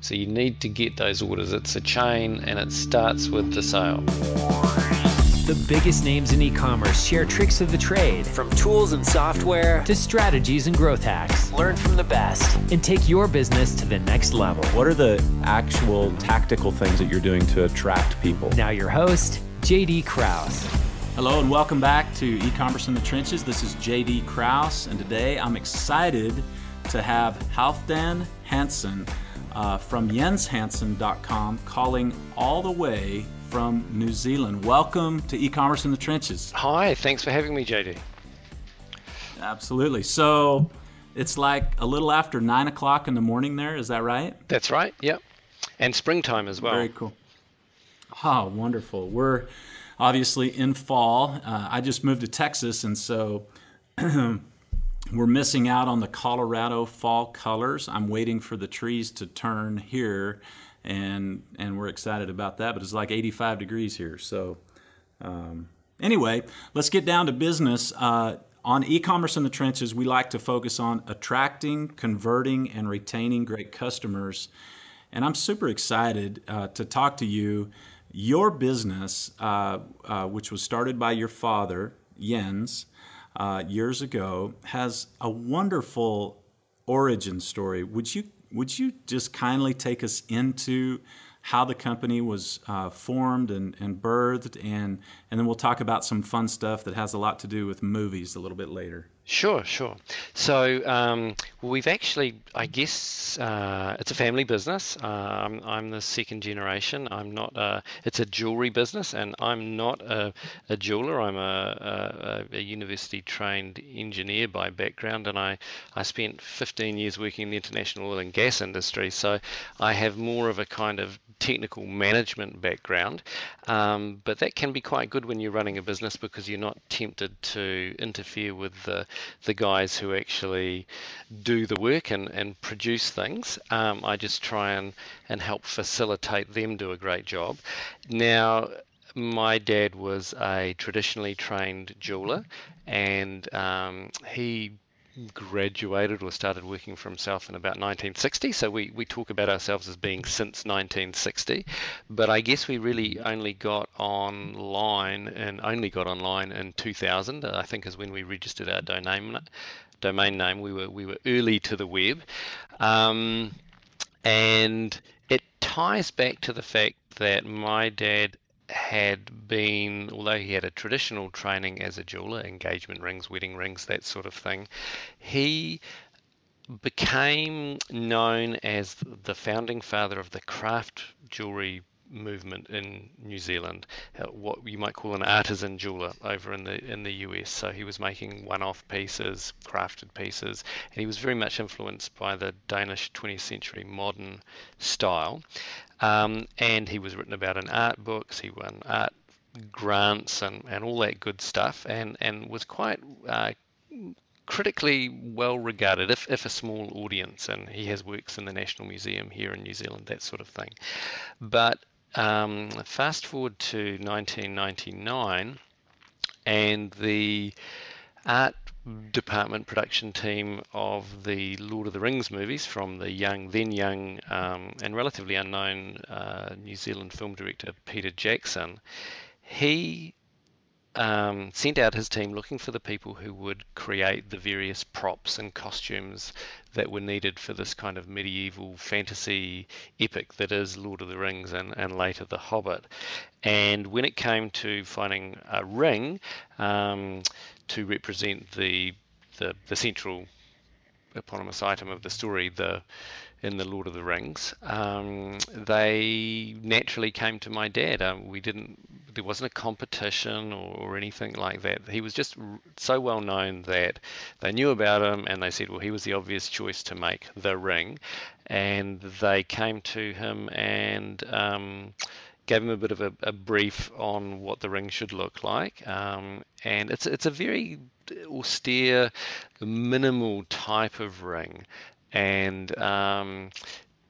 So you need to get those orders. It's a chain and it starts with the sale. The biggest names in e commerce share tricks of the trade, from tools and software to strategies and growth hacks. Learn from the best and take your business to the next level. What are the actual tactical things that you're doing to attract people? Now, your host, JD Kraus. Hello and welcome back to e-commerce in the trenches. This is JD Kraus, and today I'm excited to have Halfdan Hansen uh, from jenshansen.com calling all the way from New Zealand. Welcome to e-commerce in the trenches. Hi, thanks for having me, JD. Absolutely. So it's like a little after nine o'clock in the morning there. Is that right? That's right. Yep. And springtime as well. Very cool. Oh, wonderful. We're obviously in fall. Uh, I just moved to Texas, and so we're missing out on the Colorado fall colors. I'm waiting for the trees to turn here and and we're excited about that. But it's like 85 degrees here. So um, anyway, let's get down to business. Uh, on e-commerce in the trenches, we like to focus on attracting, converting, and retaining great customers. And I'm super excited uh, to talk to you. Your business, uh, uh which was started by your father, Jens, uh, years ago, has a wonderful origin story. Would you would you just kindly take us into how the company was uh, formed and, and birthed, and, and then we'll talk about some fun stuff that has a lot to do with movies a little bit later. Sure, sure. So um, we've actually, I guess, uh, it's a family business. Um, I'm the second generation. I'm not. A, it's a jewelry business, and I'm not a, a jeweler. I'm a, a, a university-trained engineer by background, and I I spent 15 years working in the international oil and gas industry. So I have more of a kind of technical management background, um, but that can be quite good when you're running a business because you're not tempted to interfere with the the guys who actually do the work and, and produce things. Um, I just try and, and help facilitate them do a great job. Now, my dad was a traditionally trained jeweler and um, he graduated or started working for himself in about 1960. So we, we talk about ourselves as being since 1960. But I guess we really only got online and only got online in 2000. I think is when we registered our domain domain name. We were we were early to the web, um, and it ties back to the fact that my dad had been, although he had a traditional training as a jeweler, engagement rings, wedding rings, that sort of thing, he became known as the founding father of the craft jewelry movement in New Zealand, uh, what you might call an artisan jeweler over in the in the US. So he was making one-off pieces, crafted pieces, and he was very much influenced by the Danish 20th century modern style. Um, and he was written about in art books. He won art grants and, and all that good stuff, and and was quite uh, critically well regarded, if, if a small audience, and he has works in the National Museum here in New Zealand, that sort of thing. But um, fast forward to 1999, and the art department production team of the Lord of the Rings movies from the young, then young, um, and relatively unknown uh, New Zealand film director Peter Jackson. He um, sent out his team looking for the people who would create the various props and costumes that were needed for this kind of medieval fantasy epic that is Lord of the Rings and, and later The Hobbit. And when it came to finding a ring um, to represent the, the, the central eponymous item of the story, the in the Lord of the Rings, um, they naturally came to my dad. Um, we didn't, there wasn't a competition or, or, anything like that. He was just so well known that they knew about him and they said, well, he was the obvious choice to make the ring. And they came to him and um, gave him a bit of a, a, brief on what the ring should look like. Um, and it's, it's a very austere, minimal type of ring and um,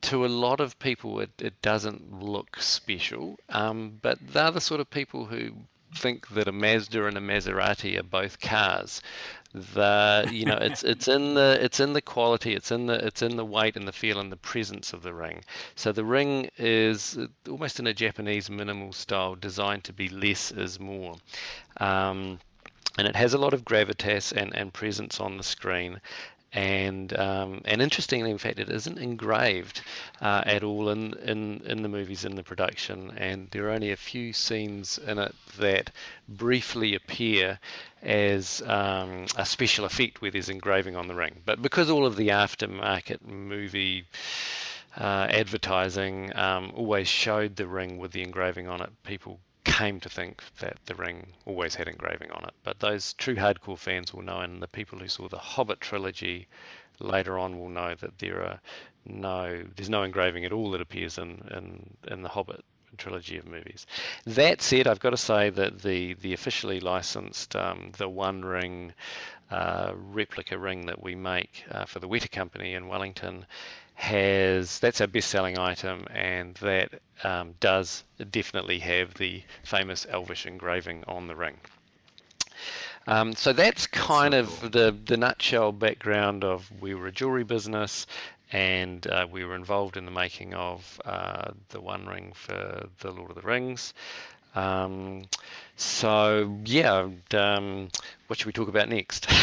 to a lot of people it, it doesn't look special um, but they're the sort of people who think that a Mazda and a Maserati are both cars. The you know it's it's in the it's in the quality, it's in the it's in the weight and the feel and the presence of the ring. So the ring is almost in a Japanese minimal style, designed to be less is more. Um, and it has a lot of gravitas and, and presence on the screen and um, and interestingly, in fact, it isn't engraved uh, at all in, in in the movies in the production, and there are only a few scenes in it that briefly appear as um, a special effect where there's engraving on the ring. But because all of the aftermarket movie uh, advertising um, always showed the ring with the engraving on it, people came to think that the ring always had engraving on it. But those true hardcore fans will know, and the people who saw the Hobbit trilogy later on will know that there are no, there's no engraving at all that appears in in, in the Hobbit trilogy of movies. That said, I've got to say that the the officially licensed um, the One Ring uh, replica ring that we make uh, for the Weta Company in Wellington has that's our best-selling item, and that um, does definitely have the famous Elvish engraving on the ring. Um, so that's kind that's so of cool. the the nutshell background of we were a jewelry business, and uh, we were involved in the making of uh, the One Ring for the Lord of the Rings. Um, so yeah, um, what should we talk about next?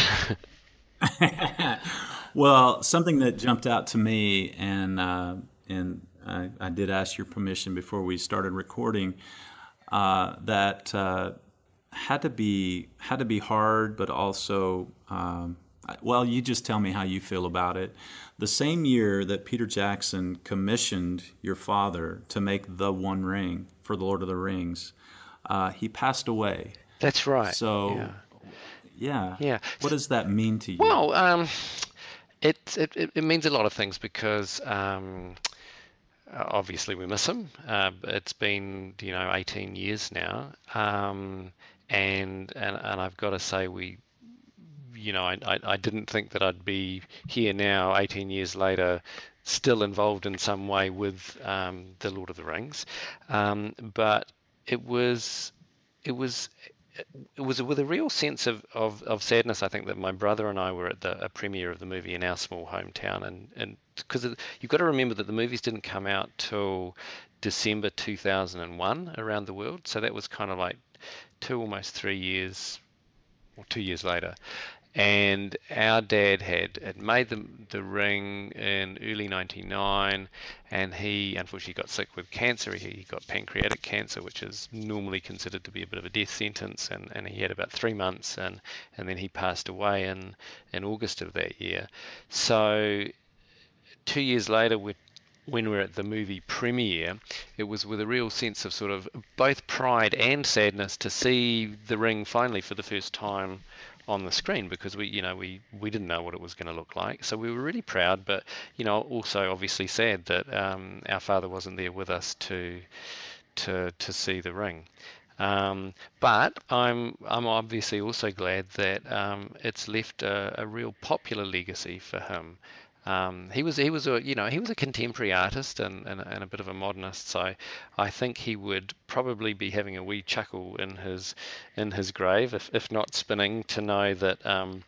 Well, something that jumped out to me, and uh, and I, I, did ask your permission before we started recording, uh, that uh, had to be had to be hard, but also. Um, well, you just tell me how you feel about it. The same year that Peter Jackson commissioned your father to make the One Ring for the Lord of the Rings, uh, he passed away. That's right. So, yeah. yeah. yeah. What does that mean to you? Well, um, it, it, it means a lot of things because um, obviously we miss him. Uh, it's been you know 18 years now, um, and and and I've got to say we, you know, I, I, I didn't think that I'd be here now 18 years later. Still involved in some way with um, the Lord of the Rings, um, but it was it was it was with a real sense of, of, of, sadness. I think that my brother and I were at the premiere of the movie in our small hometown, and and because you've got to remember that the movies didn't come out till December 2001 around the world, so that was kind of like two almost three years or two years later and our dad had, had made the, the ring in early 99 and he unfortunately got sick with cancer. He, got pancreatic cancer which is normally considered to be a bit of a death sentence and, and he had about three months and, and then he passed away in, in august of that year. So two years later we when we are at the movie premiere, it was with a real sense of sort of both pride and sadness to see the ring finally for the first time on the screen because we you know we we didn't know what it was going to look like. So we were really proud but you know also obviously sad that um, our father wasn't there with us to to to see the ring. Um, but I'm I'm obviously also glad that um, it's left a, a, real popular legacy for him um, he was he was a you know he was a contemporary artist and, and, and, a bit of a modernist, so I think he would probably be having a wee chuckle in his in his grave, if, if not spinning, to know that um,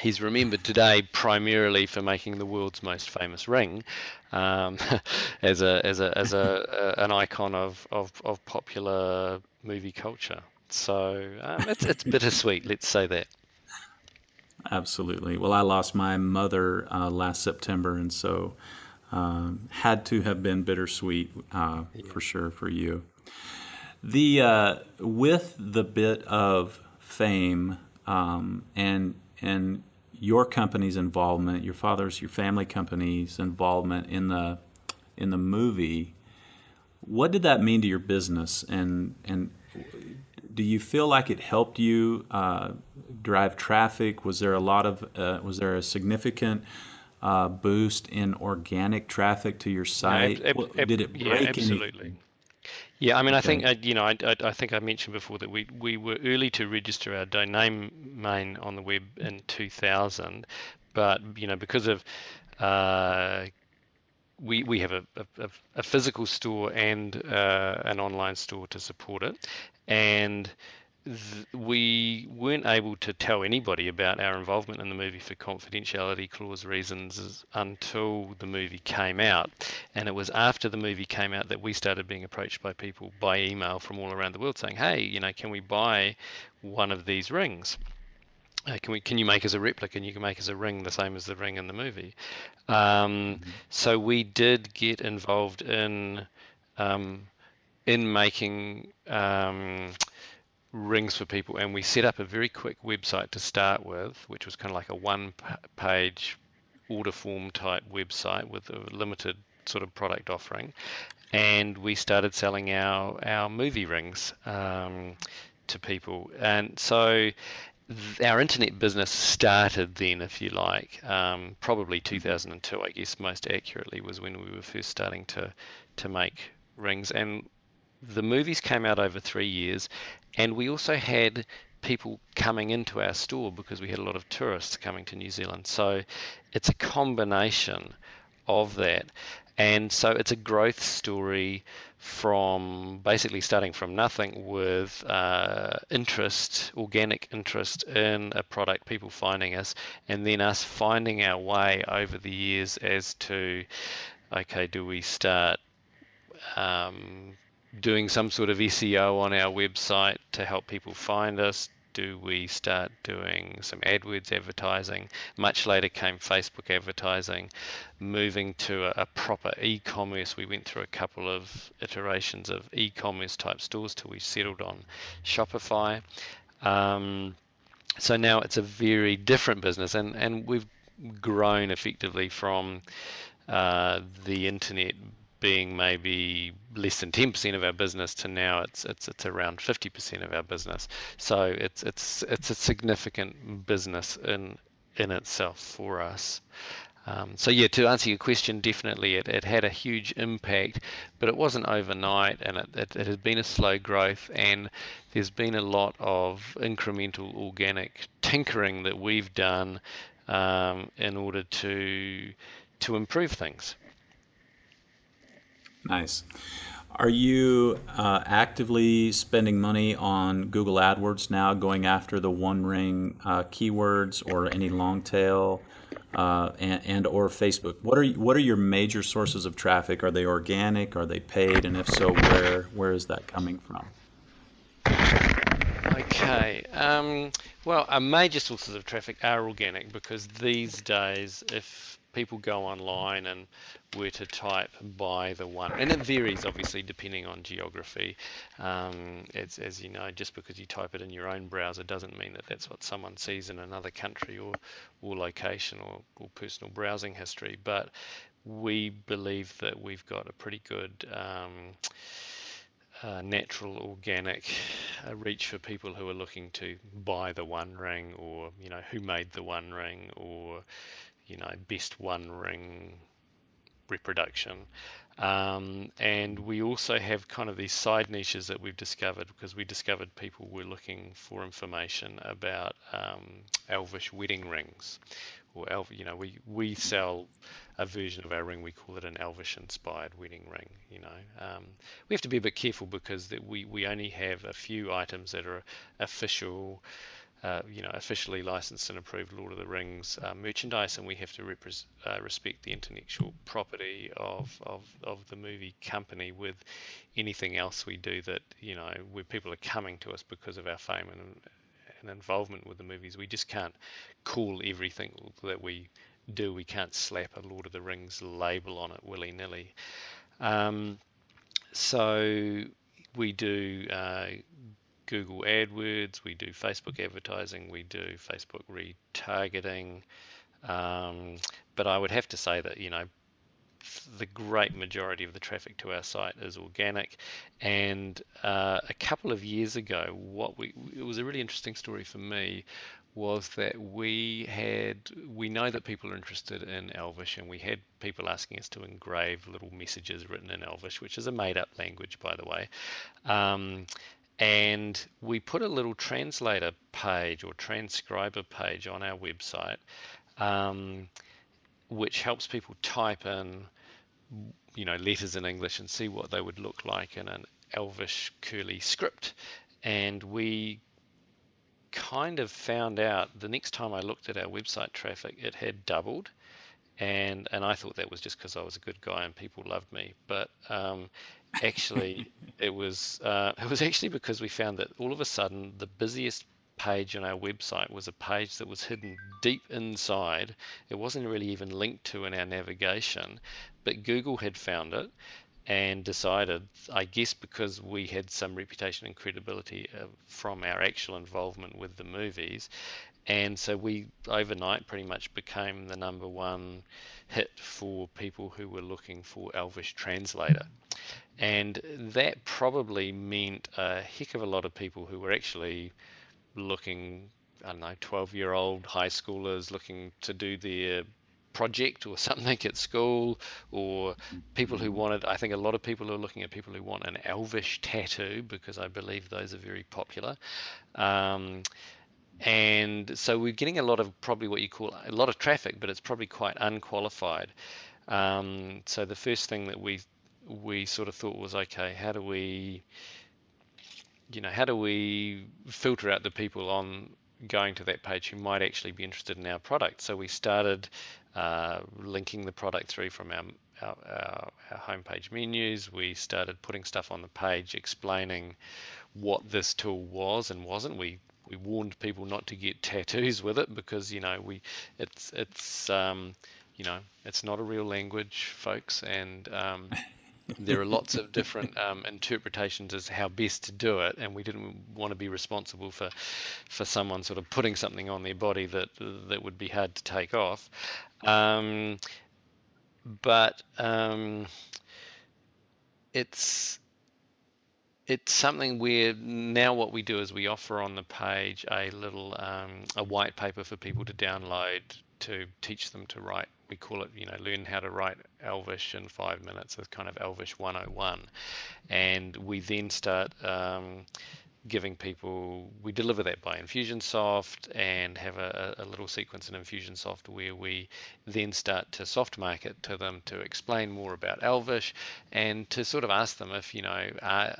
he's remembered today primarily for making the world's most famous ring, um, as a as a as a, a, an icon of, of, of popular movie culture. So um, it's it's bittersweet, let's say that. Absolutely. Well, I lost my mother uh, last September, and so um, had to have been bittersweet uh, yeah. for sure for you. The uh, with the bit of fame um, and and your company's involvement, your father's, your family company's involvement in the in the movie. What did that mean to your business, and and do you feel like it helped you uh, drive traffic? Was there a lot of uh, was there a significant uh, boost in organic traffic to your site? Yeah, ab- ab- Did it break yeah, absolutely. Any? Yeah, I mean, okay. I think uh, you know, I, I, I, think I mentioned before that we, we were early to register our domain name on the web in 2000, but you know, because of uh, we we have a, a, a physical store and uh, an online store to support it, and th- we weren't able to tell anybody about our involvement in the movie for confidentiality clause reasons until the movie came out. And it was after the movie came out that we started being approached by people by email from all around the world saying, hey, you know, can we buy one of these rings? Uh, can we? Can you make us a replica? And you can make us a ring the same as the ring in the movie. Um, mm-hmm. So we did get involved in um, in making um, rings for people, and we set up a very quick website to start with, which was kind of like a one-page order form type website with a limited sort of product offering, and we started selling our our movie rings um, to people, and so our internet business started then, if you like, um, probably 2002, I guess most accurately was when we were first starting to to make rings, and the movies came out over three years, and we also had people coming into our store because we had a lot of tourists coming to New Zealand. So it's a combination of that. And so it's a growth story from basically starting from nothing with uh, interest, organic interest in a product, people finding us, and then us finding our way over the years as to, okay, do we start um, doing some sort of SEO on our website to help people find us? Do we start doing some AdWords advertising? Much later came Facebook advertising. Moving to a, a proper e commerce, we went through a couple of iterations of e commerce type stores till we settled on Shopify. Um, so now it's a very different business, and, and we've grown effectively from uh, the internet being maybe less than 10% of our business to now it's it's it's around 50% of our business. So it's it's it's a significant business in in itself for us. Um, so yeah, to answer your question, definitely it, it had a huge impact, but it wasn't overnight, and it, it, it has been a slow growth, and there's been a lot of incremental organic tinkering that we've done um, in order to to improve things. Nice. Are you uh, actively spending money on Google AdWords now, going after the One Ring uh, keywords or any long tail, uh, and, and, or Facebook? What are what are your major sources of traffic? Are they organic? Are they paid? And if so, where where is that coming from? Okay. Um, well, our major sources of traffic are organic because these days, if people go online and were to type buy the one, and it varies obviously depending on geography. Um, as, as you know, just because you type it in your own browser doesn't mean that that's what someone sees in another country or, or location or, or personal browsing history. But we believe that we've got a pretty good um, uh, natural, organic uh, reach for people who are looking to buy the One Ring, or you know who made the One Ring, or you know, best one ring reproduction. Um, and we also have kind of these side niches that we've discovered because we discovered people were looking for information about um, elvish wedding rings. Or elf, you know, we, we sell a version of our ring. We call it an elvish inspired wedding ring. You know, um, we have to be a bit careful because that we we only have a few items that are official uh, you know, officially licensed and approved Lord of the Rings uh, merchandise, and we have to uh, respect the intellectual property of, of, of the movie company with anything else we do that, you know, where people are coming to us because of our fame and, and involvement with the movies. We just can't call everything that we do. We can't slap a Lord of the Rings label on it willy nilly. Um, so we do uh, Google AdWords, we do Facebook advertising, we do Facebook retargeting. Um, but I would have to say that, you know, the great majority of the traffic to our site is organic. And uh, a couple of years ago, what we it was a really interesting story for me was that we had we know that people are interested in Elvish, and we had people asking us to engrave little messages written in Elvish, which is a made-up language, by the way. Um, and we put a little translator page or transcriber page on our website, um, which helps people type in, you know, letters in English and see what they would look like in an Elvish curly script. And we kind of found out the next time I looked at our website traffic, it had doubled, and and I thought that was just because I was a good guy and people loved me, but um, actually it was uh, it was actually because we found that all of a sudden the busiest page on our website was a page that was hidden deep inside. It wasn't really even linked to in our navigation, but Google had found it and decided, I guess because we had some reputation and credibility uh, from our actual involvement with the movies, and so we overnight pretty much became the number one hit for people who were looking for Elvish translator. And that probably meant a heck of a lot of people who were actually looking, I don't know, 12 year old high schoolers looking to do their project or something at school, or people who wanted. I think a lot of people are looking at people who want an Elvish tattoo because I believe those are very popular. Um, and so we're getting a lot of probably what you call a lot of traffic, but it's probably quite unqualified. Um, so the first thing that we we sort of thought was okay, how do we you know how do we filter out the people on going to that page who might actually be interested in our product? So we started uh, linking the product through from our, our, our, our homepage menus. We started putting stuff on the page explaining what this tool was and wasn't. We we warned people not to get tattoos with it because you know we it's it's um, you know it's not a real language, folks, and um, there are lots of different um, interpretations as how best to do it, and we didn't want to be responsible for for someone sort of putting something on their body that that would be hard to take off. Um, but um, it's it's something where now what we do is we offer on the page a little um, a white paper for people to download to teach them to write we call it, you know, learn how to write Elvish in five minutes. It's kind of Elvish 101. And we then start um, giving people, we deliver that by Infusionsoft and have a, a, little sequence in Infusionsoft where we then start to soft market to them to explain more about Elvish and to sort of ask them if, you know, uh,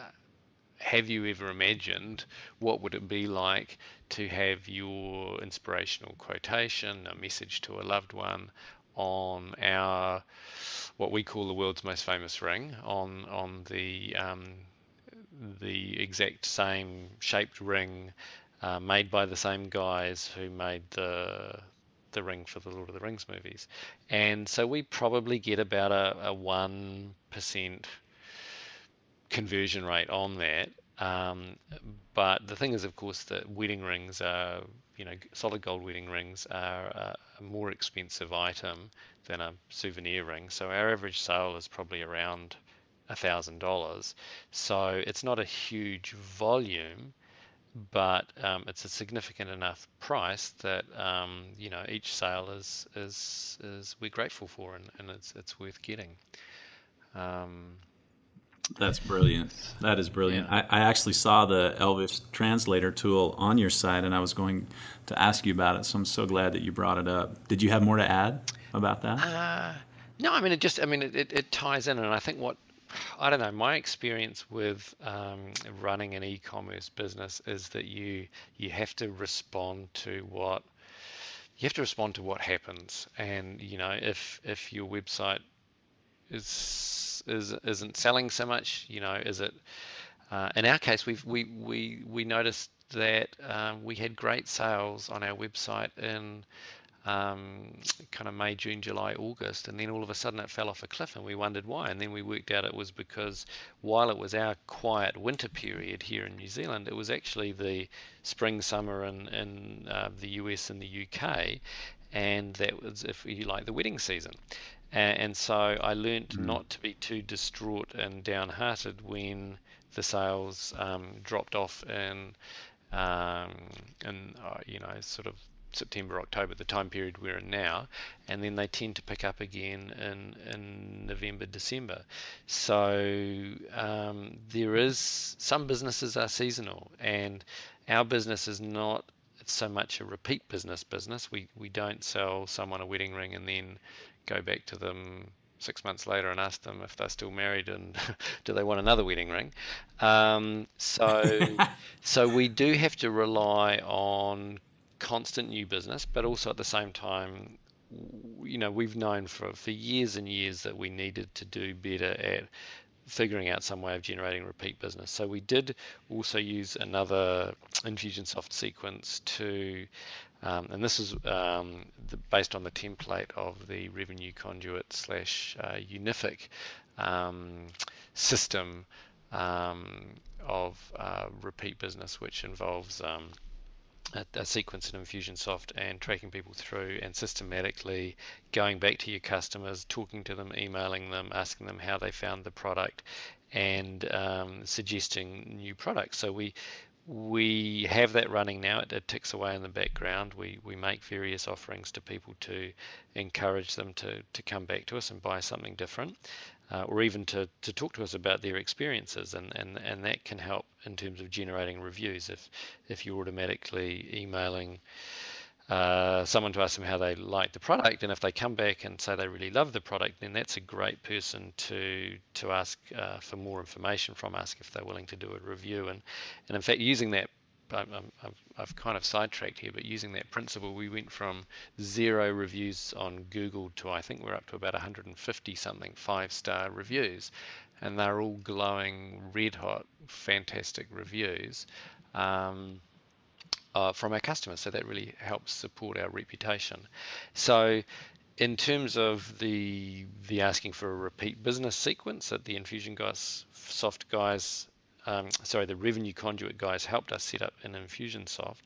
have you ever imagined what would it be like to have your inspirational quotation, a message to a loved one, on our what we call the world's most famous ring on on the um, the exact same shaped ring uh, made by the same guys who made the the ring for the Lord of the Rings movies, and so we probably get about a one percent conversion rate on that. Um, but the thing is, of course, that wedding rings are you know, solid gold wedding rings are a, more expensive item than a souvenir ring. So our average sale is probably around a thousand dollars. So it's not a huge volume, but um, it's a significant enough price that um, you know each sale is is is we're grateful for and, and it's it's worth getting. Um, that's brilliant. That is brilliant. Yeah. I, I, actually saw the Elvish translator tool on your site, and I was going to ask you about it. So I'm so glad that you brought it up. Did you have more to add about that? Uh, no, I mean it just. I mean it, it, it, ties in, and I think what I don't know. My experience with um, running an e-commerce business is that you you have to respond to what you have to respond to what happens, and you know if if your website is is isn't selling so much? You know, is it? Uh, in our case, we've we we we noticed that um, we had great sales on our website in um, kind of May, June, July, August, and then all of a sudden it fell off a cliff, and we wondered why. And then we worked out it was because while it was our quiet winter period here in New Zealand, it was actually the spring, summer in, in uh, the US and the UK, and that was, if you like, the wedding season. And, and so I learned mm. not to be too distraught and downhearted when the sales um, dropped off in, um, in uh, you know, sort of September, October, the time period we're in now, and then they tend to pick up again in in November, December. So um, there is some businesses are seasonal, and our business is not so much a repeat business business. We we don't sell someone a wedding ring and then go back to them six months later and ask them if they're still married and do they want another wedding ring. Um, so, so we do have to rely on constant new business, but also at the same time, you know, we've known for, for years and years that we needed to do better at figuring out some way of generating repeat business. So we did also use another Infusionsoft sequence to, um, and this is um, the, based on the template of the revenue conduit slash uh, Unific um, system um, of uh, repeat business, which involves um, a, a, sequence in Infusionsoft and tracking people through and systematically going back to your customers, talking to them, emailing them, asking them how they found the product, and um, suggesting new products. So we we have that running now. It, it, ticks away in the background. We we make various offerings to people to encourage them to to come back to us and buy something different uh, or even to, to talk to us about their experiences and, and, and that can help in terms of generating reviews if if you're automatically emailing uh, someone to ask them how they like the product and if they come back and say they really love the product then that's a great person to to ask uh, for more information from ask if they're willing to do a review and and in fact using that I'm, I've kind of sidetracked here, but using that principle, we went from zero reviews on Google to I think we're up to about 150 something five star reviews, and they're all glowing, red hot, fantastic reviews. Um, uh, from our customers, so that really helps support our reputation. So, in terms of the the asking for a repeat business sequence that the Infusion guys, soft guys um, sorry, the revenue conduit guys helped us set up an Infusionsoft,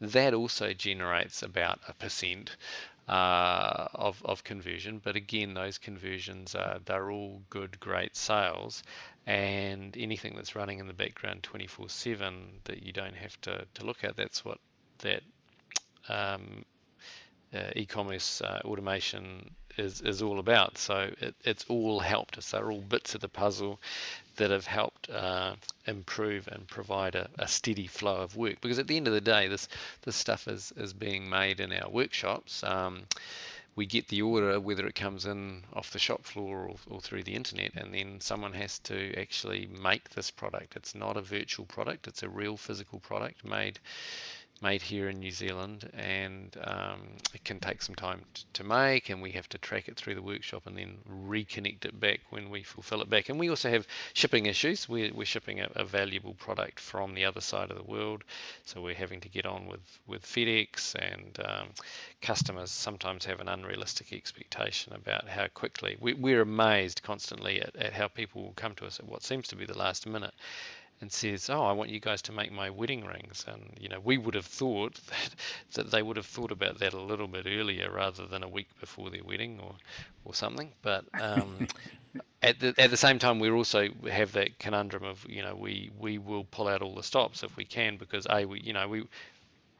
that also generates about a percent uh, of, of conversion. But again, those conversions are they're all good, great sales, and anything that's running in the background 24/7 that you don't have to, to look at. That's what that um, uh, e-commerce uh, automation is, is all about. So it, it's all helped us. They're all bits of the puzzle that have helped uh, improve and provide a, a, steady flow of work. Because at the end of the day, this this stuff is is being made in our workshops. Um, we get the order, whether it comes in off the shop floor or, or, through the internet, and then someone has to actually make this product. It's not a virtual product; it's a real physical product made made here in New Zealand, and um, it can take some time to make, and we have to track it through the workshop and then reconnect it back when we fulfill it back. And we also have shipping issues. We're, we're shipping a, a, valuable product from the other side of the world, so we're having to get on with, with FedEx, and um, customers sometimes have an unrealistic expectation about how quickly. We, we're amazed constantly at, at how people will come to us at what seems to be the last minute and says, "Oh, I want you guys to make my wedding rings," and you know, we would have thought that, that they would have thought about that a little bit earlier rather than a week before their wedding or or something. But um, at the at the same time, we also have that conundrum of you know we we will pull out all the stops if we can because a we you know we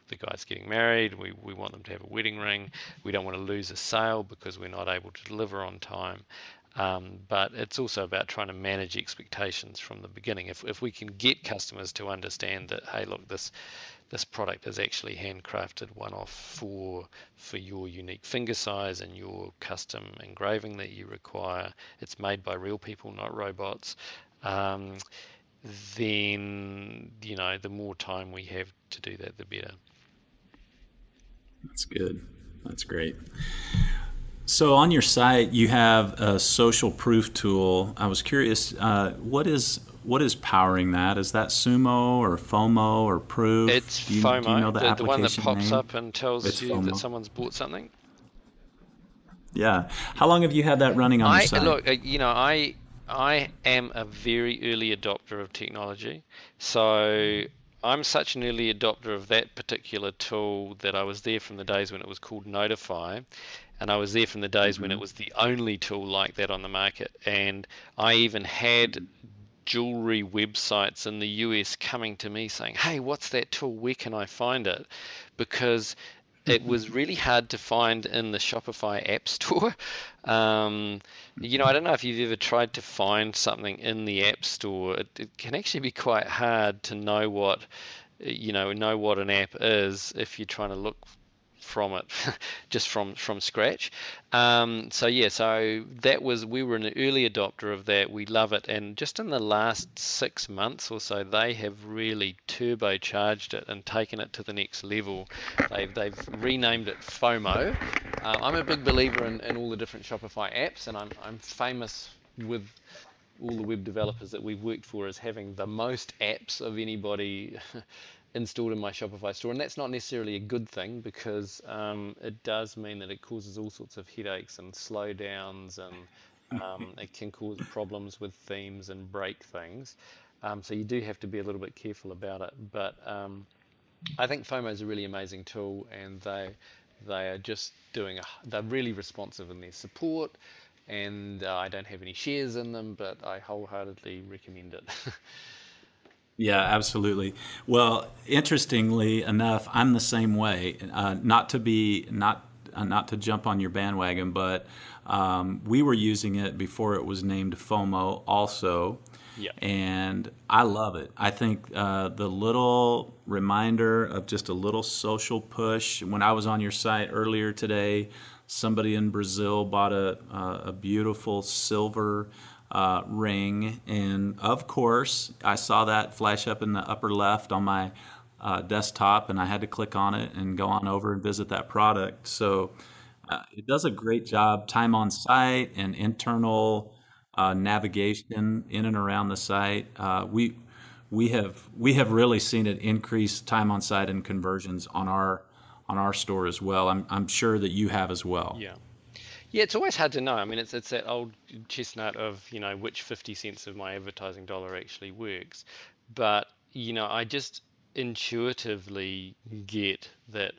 the guy's getting married. We, we want them to have a wedding ring. We don't want to lose a sale because we're not able to deliver on time. Um, but it's also about trying to manage expectations from the beginning. If, if we can get customers to understand that, hey, look, this this product is actually handcrafted one off for for your unique finger size and your custom engraving that you require. It's made by real people, not robots. Um, then you know the more time we have to do that, the better. That's good. That's great. So on your site, you have a social proof tool. I was curious, uh, what is what is powering that? Is that Sumo or FOMO or Proof? It's do you, FOMO, do you know the, the, the, one that pops name? up and tells it's you FOMO. that someone's bought something. Yeah. How long have you had that running on I, the site? Look, uh, you know, I I am a very early adopter of technology, so I'm such an early adopter of that particular tool that I was there from the days when it was called Notify, and I was there from the days mm-hmm. when it mm-hmm. was the only tool like that on the market. And I even had jewelry websites in the US coming to me saying, "Hey, what's that tool? Where can I find it?" Because it was really hard to find in the Shopify App Store. Um, you know, I don't know if you've ever tried to find something in the App Store. It, it, can actually be quite hard to know what, you know, know what an app is if you're trying to look from it, just from from scratch. Um, so yeah, so that was we were an early adopter of that. We love it, and just in the last six months or so, they have really turbocharged it and taken it to the next level. They've they've renamed it FOMO. Uh, I'm a big believer in, in all the different Shopify apps, and I'm I'm famous with all the web developers that we've worked for as having the most apps of anybody installed in my Shopify store. And that's not necessarily a good thing because um, it does mean that it causes all sorts of headaches and slowdowns and um, it can cause problems with themes and break things. Um, so you do have to be a little bit careful about it. But um, I think FOMO is a really amazing tool and they they are just doing a, they're really responsive in their support and uh, I don't have any shares in them, but I wholeheartedly recommend it. Yeah, absolutely. Well, interestingly enough, I'm the same way. Uh, not to be not uh, not to jump on your bandwagon, but um, we were using it before it was named FOMO, also. Yeah. And I love it. I think uh, the little reminder of just a little social push. When I was on your site earlier today, somebody in Brazil bought a, a beautiful silver uh, ring. And of course, I saw that flash up in the upper left on my uh, desktop, and I had to click on it and go on over and visit that product. So uh, it does a great job, time on site and internal uh, navigation in and around the site. Uh, we we have we have really seen it increase time on site and conversions on our on our store as well. I'm I'm sure that you have as well. Yeah. Yeah, it's always hard to know. I mean, it's it's that old chestnut of you know which fifty cents of my advertising dollar actually works, but you know I just intuitively get that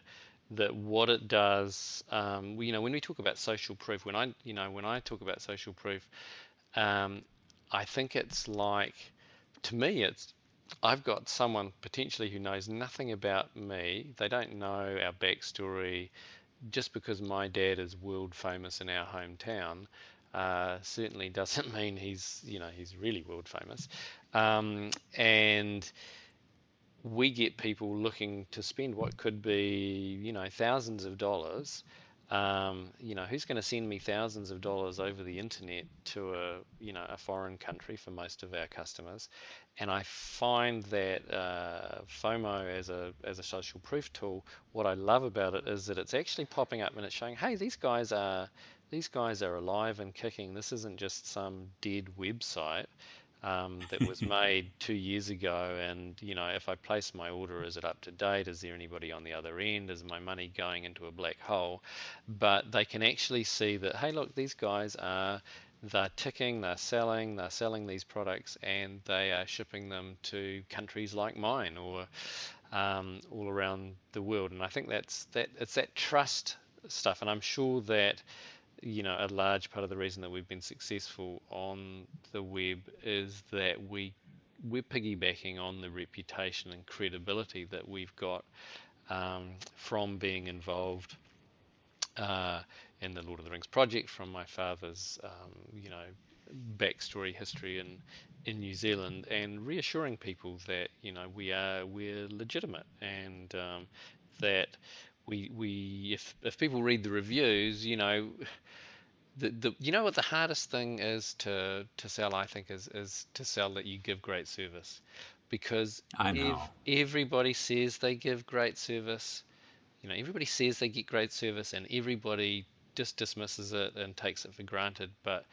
that what it does. Um, you know, when we talk about social proof, when I you know when I talk about social proof, um, I think it's like to me it's I've got someone potentially who knows nothing about me. They don't know our backstory just because my dad is world famous in our hometown uh, certainly doesn't mean he's you know he's really world famous. Um, and we get people looking to spend what could be you know thousands of dollars um, you know, who's going to send me thousands of dollars over the internet to a, you know, a foreign country for most of our customers? And I find that uh, FOMO as a as a social proof tool, what I love about it is that it's actually popping up and it's showing, hey, these guys are these guys are alive and kicking. This isn't just some dead website um, that was made two years ago. And you know, if I place my order, is it up to date? Is there anybody on the other end? Is my money going into a black hole? But they can actually see that, hey, look, these guys are they're ticking, they're selling, they're selling these products, and they are shipping them to countries like mine or um, all around the world. And I think that's that. It's that trust stuff, and I'm sure that you know, a large part of the reason that we've been successful on the web is that we we're piggybacking on the reputation and credibility that we've got um, from being involved uh, in the Lord of the Rings project, from my father's, um, you know, backstory history in in New Zealand, and reassuring people that you know we are we're legitimate and um, that we we if if people read the reviews, you know, the, the you know what the hardest thing is to to sell I think is is to sell that you give great service. Because if everybody says they give great service, you know, everybody says they get great service and everybody just dismisses it and takes it for granted, but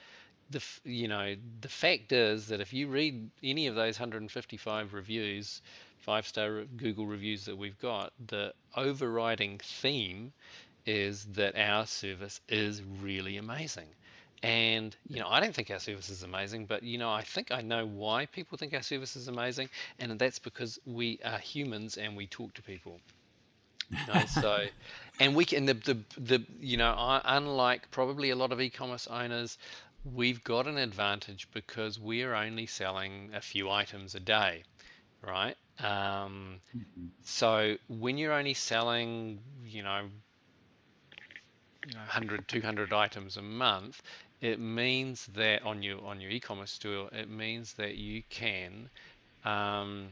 the you know the fact is that if you read any of those 155 reviews five star Google reviews that we've got, the overriding theme is that our service is really amazing. And you know, I don't think our service is amazing, but you know, I think I know why people think our service is amazing, and that's because we are humans and we talk to people. You know, so, and we can the the the you know, unlike probably a lot of e-commerce owners, we've got an advantage because we're only selling a few items a day, right? Um, mm-hmm. So when you're only selling, you know, you know, 100, 200 items a month, it means that on your on your e-commerce store, it means that you can um,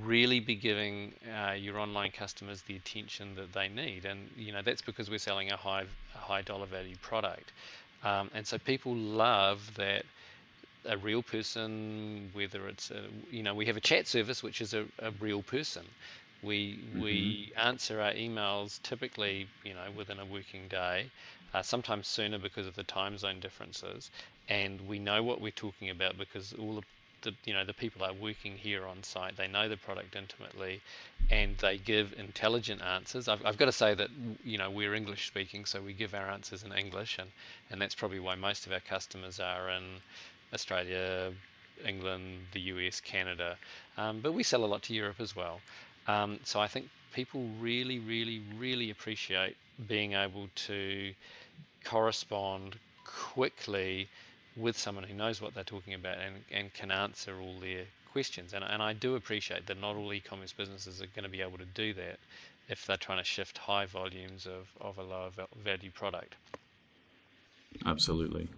really be giving uh, your online customers the attention that they need, and you know that's because we're selling a high a high dollar value product, um, and so people love that a real person, whether it's a, you know we have a chat service which is a, a real person. We mm-hmm. we answer our emails typically you know within a working day, uh, sometimes sooner because of the time zone differences, and we know what we're talking about because all the the you know the people are working here on site they know the product intimately and they give intelligent answers. I've, I've got to say that you know we're english speaking so we give our answers in english and and that's probably why most of our customers are in australia england the us canada. Um, but we sell a lot to europe as well. Um, so i think people really really really appreciate being able to correspond quickly with someone who knows what they're talking about and, and can answer all their questions. And, and I do appreciate that not all e-commerce businesses are going to be able to do that if they're trying to shift high volumes of, of a lower value product. Absolutely.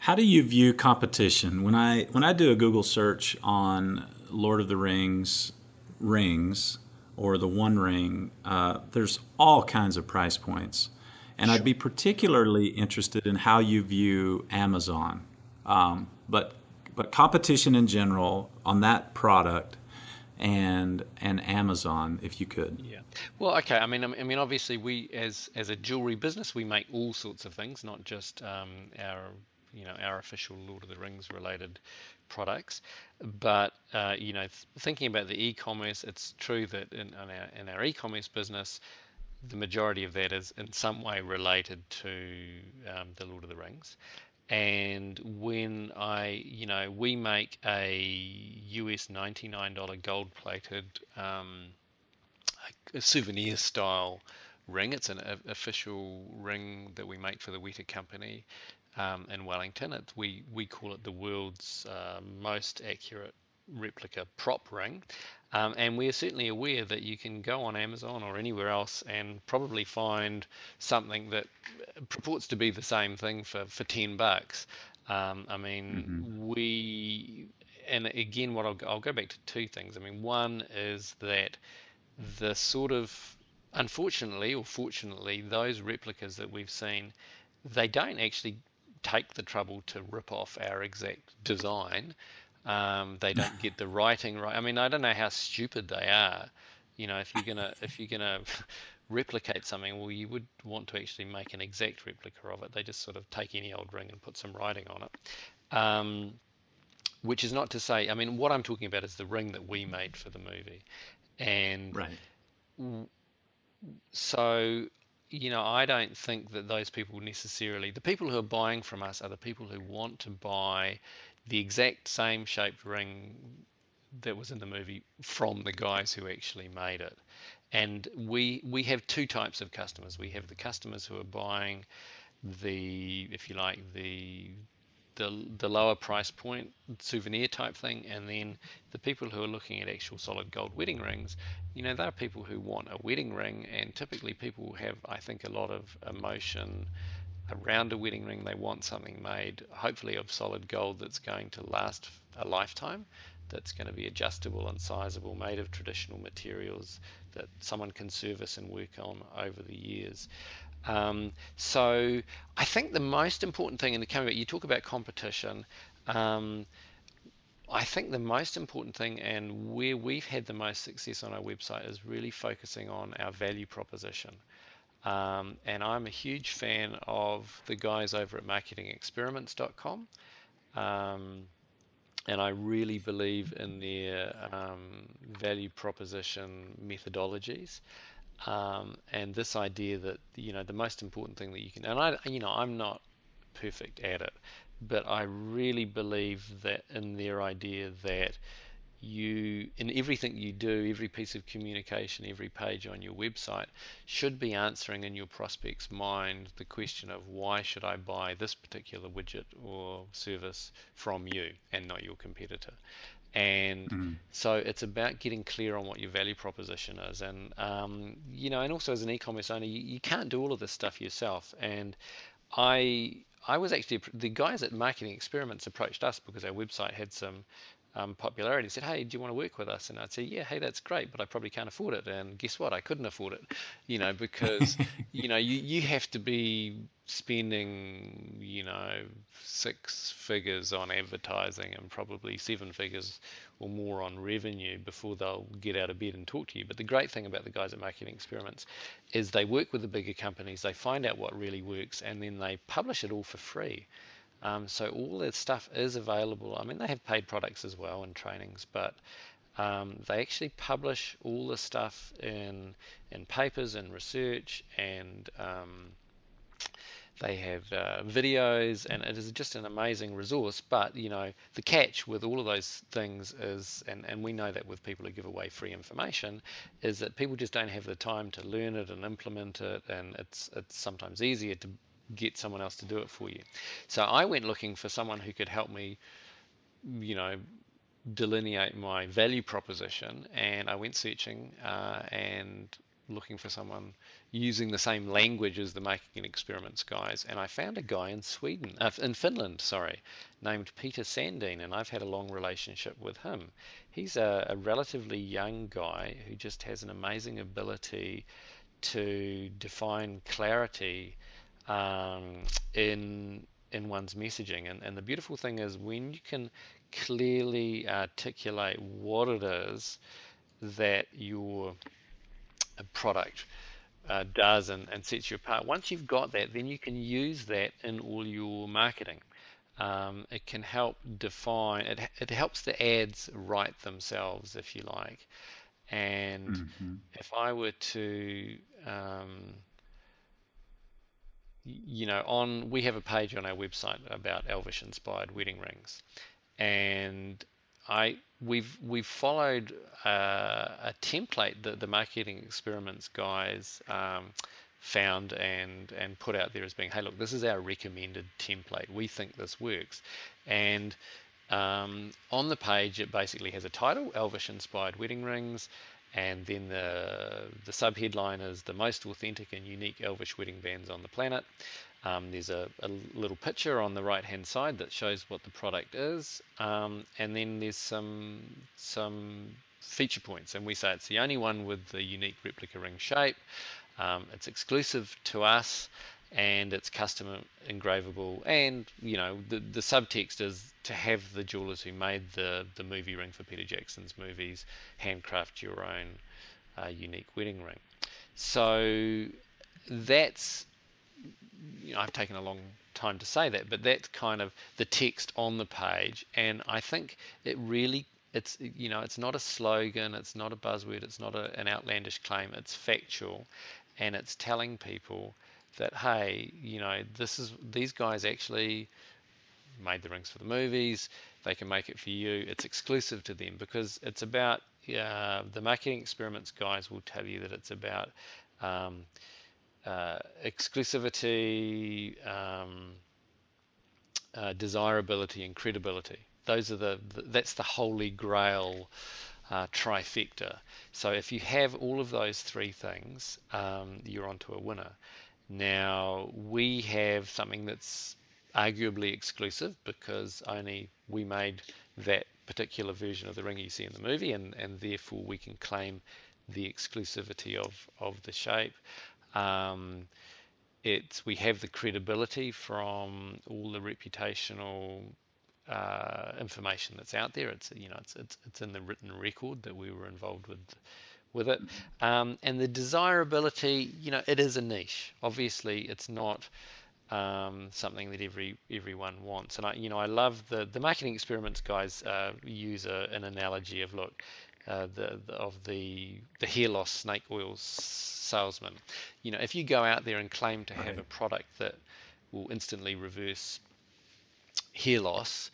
How do you view competition? When I when I do a Google search on Lord of the Rings rings or the One Ring, uh, there's all kinds of price points. And sure. I'd be particularly interested in how you view Amazon. Um, but but competition in general on that product and and Amazon, if you could. Yeah. Well, okay. I mean, I mean, obviously, we as as a jewelry business, we make all sorts of things, not just um, our you know our official Lord of the Rings related products. But uh, you know, thinking about the e-commerce, it's true that in, in our in our e-commerce business, the majority of that is in some way related to um, the Lord of the Rings. And when I, you know, we make a US $99 gold plated um, souvenir style ring. It's an official ring that we make for the Weta Company um, in Wellington. It, we, we call it the world's uh, most accurate replica prop ring. Um, and we're certainly aware that you can go on Amazon or anywhere else and probably find something that purports to be the same thing for, for 10 bucks. Um, I mean, mm-hmm. we, and again, what I'll, I'll go back to two things. I mean, one is that the sort of, unfortunately or fortunately, those replicas that we've seen, they don't actually take the trouble to rip off our exact design. Um, they don't get the writing right. I mean, I don't know how stupid they are. You know, if you're gonna if you're gonna replicate something, well, you would want to actually make an exact replica of it. They just sort of take any old ring and put some writing on it. Um, which is not to say, I mean, what I'm talking about is the ring that we made for the movie, and right. so you know, I don't think that those people necessarily, the people who are buying from us are the people who want to buy the exact same shaped ring that was in the movie from the guys who actually made it. And we we have two types of customers. We have the customers who are buying the, if you like, the the the lower price point souvenir type thing, and then the people who are looking at actual solid gold wedding rings. You know, they're people who want a wedding ring, and typically people have, I think, a lot of emotion around a wedding ring. They want something made, hopefully of solid gold that's going to last a lifetime, that's going to be adjustable and sizable, made of traditional materials that someone can service and work on over the years. Um, so I think the most important thing in the coming, you talk about competition. Um, I think the most important thing and where we've had the most success on our website is really focusing on our value proposition. Um, and I'm a huge fan of the guys over at marketingexperiments.com. Um, and I really believe in their um, value proposition methodologies. Um, and this idea that you know the most important thing that you can and I you know I'm not perfect at it but I really believe that in their idea that you in everything you do every piece of communication every page on your website should be answering in your prospect's mind the question of why should I buy this particular widget or service from you and not your competitor. And mm-hmm. so it's about getting clear on what your value proposition is. And um, you know and also as an e-commerce owner you, you can't do all of this stuff yourself. And I I was actually the guys at Marketing Experiments approached us because our website had some um, popularity said, "Hey, do you want to work with us?" And I'd say, "Yeah, hey, that's great, but I probably can't afford it." And guess what? I couldn't afford it, you know, because you know you you have to be spending you know six figures on advertising and probably seven figures or more on revenue before they'll get out of bed and talk to you. But the great thing about the guys at Marketing Experiments is they work with the bigger companies, they find out what really works, and then they publish it all for free. Um, so all that stuff is available. I mean, they have paid products as well and trainings, but um, they actually publish all the stuff in in papers and research, and um, they have uh, videos, and it is just an amazing resource. But you know, the catch with all of those things is, and, and we know that with people who give away free information, is that people just don't have the time to learn it and implement it, and it's it's sometimes easier to get someone else to do it for you. So I went looking for someone who could help me, you know, delineate my value proposition, and I went searching uh, and looking for someone using the same language as the marketing experiments guys and i found a guy in sweden uh, in finland sorry named peter sandin and i've had a long relationship with him he's a, a relatively young guy who just has an amazing ability to define clarity um, in in one's messaging. And, and the beautiful thing is when you can clearly articulate what it is that your product uh, does and, and sets you apart. Once you've got that, then you can use that in all your marketing. Um, it can help define, it, it helps the ads write themselves, if you like. And mm-hmm. if I were to um, you know, on we have a page on our website about Elvish inspired wedding rings, and I we've we've followed uh, a template that the marketing experiments guys um, found and and put out there as being, hey, look, this is our recommended template. We think this works, and um, on the page it basically has a title, Elvish inspired wedding rings, and then the the sub headline is the most authentic and unique Elvish wedding bands on the planet. Um, there's a, a, little picture on the right hand side that shows what the product is, um, and then there's some some feature points, and we say it's the only one with the unique replica ring shape. Um, it's exclusive to us and it's custom engravable and you know the the subtext is to have the jewelers who made the the movie ring for Peter Jackson's movies handcraft your own uh, unique wedding ring. So that's you know I've taken a long time to say that but that's kind of the text on the page. And I think it really it's you know it's not a slogan it's not a buzzword it's not a, an outlandish claim it's factual. And it's telling people that hey, you know, this is these guys actually made the rings for the movies. They can make it for you. It's exclusive to them because it's about uh, the marketing experiments guys will tell you that it's about um, uh, exclusivity, um, uh, desirability, and credibility. Those are the, that's the holy grail uh, trifecta. So if you have all of those three things, um, you're onto a winner. Now, we have something that's arguably exclusive because only we made that particular version of the ring you see in the movie, and, and therefore we can claim the exclusivity of, of the shape. Um, it's we have the credibility from all the reputational uh, information that's out there. It's you know it's, it's it's in the written record that we were involved with with it. Um, and the desirability, you know, it is a niche. Obviously, it's not um, something that every everyone wants. And I, you know, I love the the marketing experiments guys uh, use a, an analogy of look. Uh, the, the, of the the hair loss snake oil salesman, you know, if you go out there and claim to have right. a product that will instantly reverse hair loss,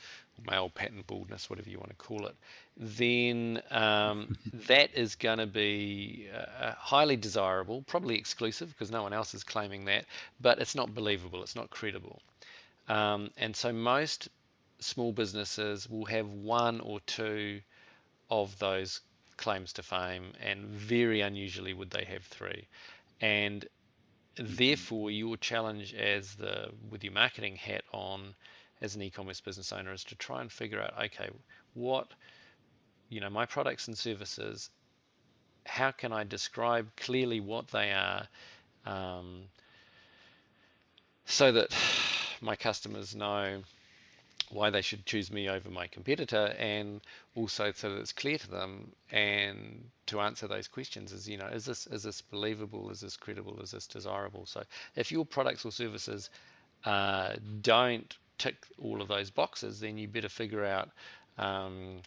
male pattern baldness, whatever you want to call it, then um, that is going to be uh, highly desirable, probably exclusive because no one else is claiming that, but it's not believable, it's not credible. Um, and so most small businesses will have one or two of those claims to fame, and very unusually would they have three. And therefore, your challenge as the with your marketing hat on as an e-commerce business owner is to try and figure out, okay, what, you know, my products and services, how can I describe clearly what they are um, so that my customers know why they should choose me over my competitor and also so that it's clear to them and to answer those questions is you know is this is this believable? Is this credible? Is this desirable? So if your products or services uh, don't tick all of those boxes then you better figure out um,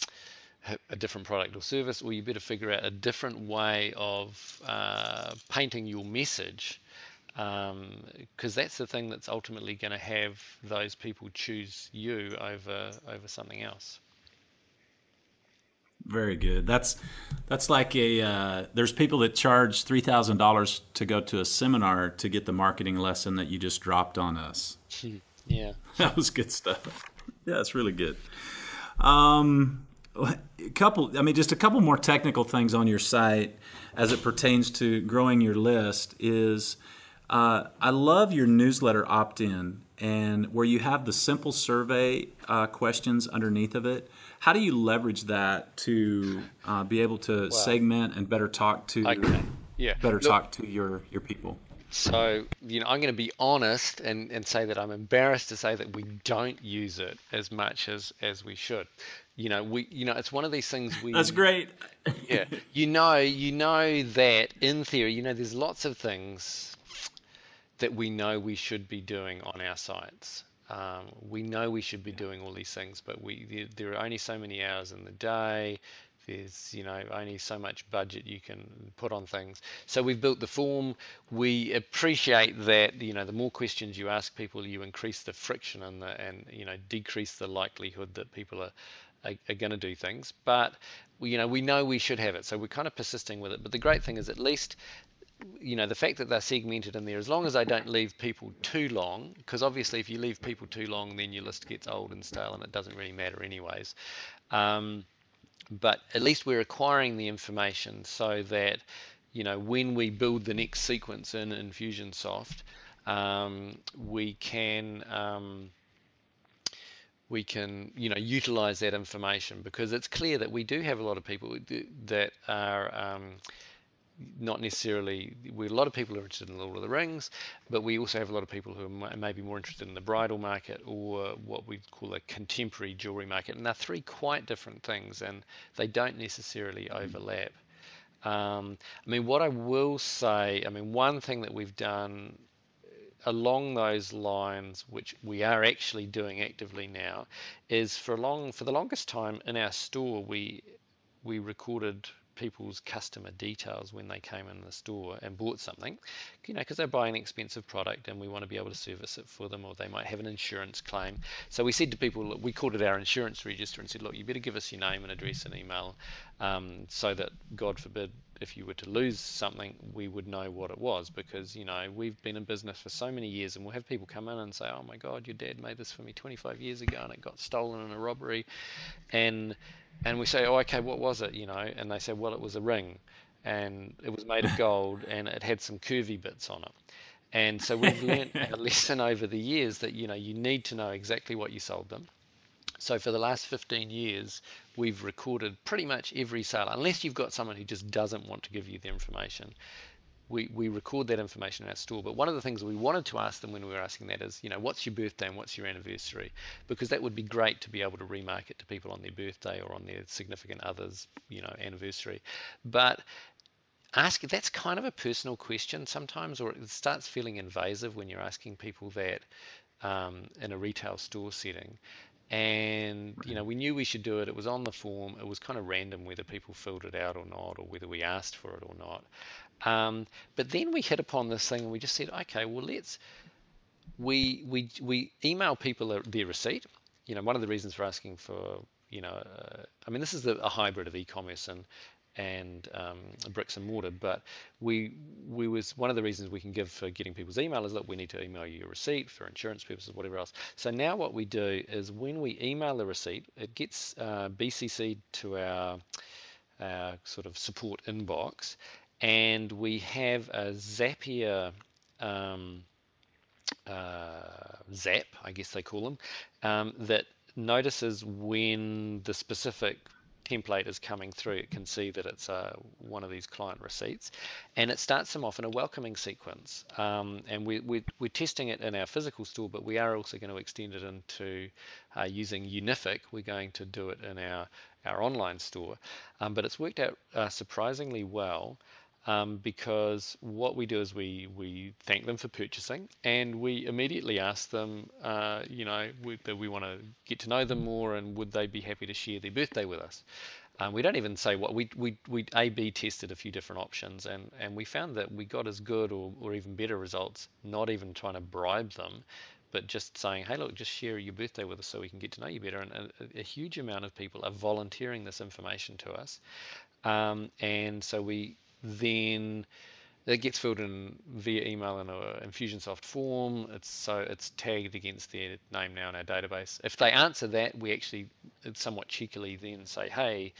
a different product or service or you better figure out a different way of uh, painting your message because um, that's the thing that's ultimately going to have those people choose you over over something else. Very good. That's that's like a uh, there's people that charge three thousand dollars to go to a seminar to get the marketing lesson that you just dropped on us. yeah, that was good stuff. Yeah, it's really good. Um, a couple, I mean, just a couple more technical things on your site as it pertains to growing your list is uh, I love your newsletter opt in and where you have the simple survey uh, questions underneath of it. How do you leverage that to uh, be able to segment and better talk to okay. yeah. better Look, talk to your, your people? So, you know, I'm going to be honest and, and say that I'm embarrassed to say that we don't use it as much as, as we should. You know, we you know, it's one of these things we That's great. yeah. You know, you know that in theory, you know, there's lots of things that we know we should be doing on our sites. Um, we know we should be doing all these things, but we there, are only so many hours in the day. There's you know only so much budget you can put on things. So we've built the form. We appreciate that you know the more questions you ask people, you increase the friction and the and you know decrease the likelihood that people are are, are going to do things. But you know we know we should have it, so we're kind of persisting with it. But the great thing is at least you know the fact that they're segmented in there as long as I don't leave people too long because obviously if you leave people too long then your list gets old and stale and it doesn't really matter anyways um, but at least we're acquiring the information so that you know when we build the next sequence in Infusionsoft um, we can um, we can you know utilize that information because it's clear that we do have a lot of people that are um, not necessarily we a lot of people are interested in Lord of the Rings, but we also have a lot of people who are maybe more interested in the bridal market or what we call a contemporary jewelry market, and they're three quite different things, and they don't necessarily overlap. Um, I mean, what I will say, I mean, one thing that we've done along those lines, which we are actually doing actively now, is for a long for the longest time in our store we we recorded people's customer details when they came in the store and bought something, you know, because they're buying an expensive product and we want to be able to service it for them, or they might have an insurance claim. So we said to people, we called it our insurance register and said, look, you better give us your name and address and email um, so that, God forbid, if you were to lose something, we would know what it was because, you know, we've been in business for so many years and we'll have people come in and say, oh my God, your dad made this for me 25 years ago and it got stolen in a robbery. And and we say, oh, okay, what was it? You know, and they say, well, it was a ring, and it was made of gold, and it had some curvy bits on it. And so we've learned a lesson over the years that you know you need to know exactly what you sold them. So for the last 15 years, we've recorded pretty much every sale, unless you've got someone who just doesn't want to give you the information we, we record that information in our store. But one of the things we wanted to ask them when we were asking that is, you know, what's your birthday and what's your anniversary? Because that would be great to be able to remarket to people on their birthday or on their significant others, you know, anniversary. But ask that's kind of a personal question sometimes, or it starts feeling invasive when you're asking people that um, in a retail store setting and you know we knew we should do it it was on the form it was kind of random whether people filled it out or not or whether we asked for it or not um, but then we hit upon this thing and we just said, okay, well, let's, we, we, we email people their receipt. You know, one of the reasons for asking for, you know, uh, I mean, this is a hybrid of e-commerce and, and um, bricks and mortar. But we we was one of the reasons we can give for getting people's email is that we need to email you a receipt for insurance purposes, whatever else. So now what we do is when we email the receipt, it gets uh, BCC'd to our our sort of support inbox, and we have a Zapier um, uh, Zap, I guess they call them, um, that notices when the specific template is coming through, it can see that it's uh, one of these client receipts, and it starts them off in a welcoming sequence. Um, and we, we, we're testing it in our physical store, but we are also going to extend it into uh, using Unific. We're going to do it in our, our online store, um, but it's worked out uh, surprisingly well um, because what we do is we we thank them for purchasing and we immediately ask them, uh, you know, we, that we want to get to know them more and would they be happy to share their birthday with us. Um, we don't even say what we we we A/B tested a few different options and and we found that we got as good or, or even better results. Not even trying to bribe them, but just saying, hey, look, just share your birthday with us so we can get to know you better. And a, a huge amount of people are volunteering this information to us. Um, and so we then it gets filled in via email in a Infusionsoft form. It's so it's tagged against their name now in our database. If they answer that, we actually somewhat cheekily then say, "Hey,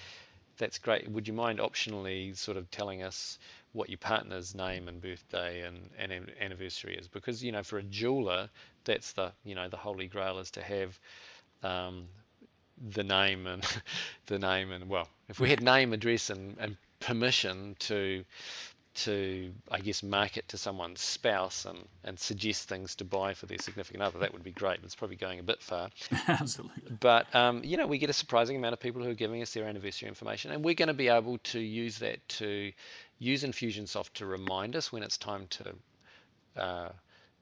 that's great. Would you mind optionally sort of telling us what your partner's name and birthday and, and anniversary is? Because you know, for a jeweler, that's the you know the holy grail is to have um, the name and the name and well, if we had name, address, and, and permission to to I guess market to someone's spouse and and suggest things to buy for their significant other. That would be great. It's probably going a bit far. Absolutely. But um, you know, we get a surprising amount of people who are giving us their anniversary information, and we're going to be able to use that to use Infusionsoft to remind us when it's time to. Uh,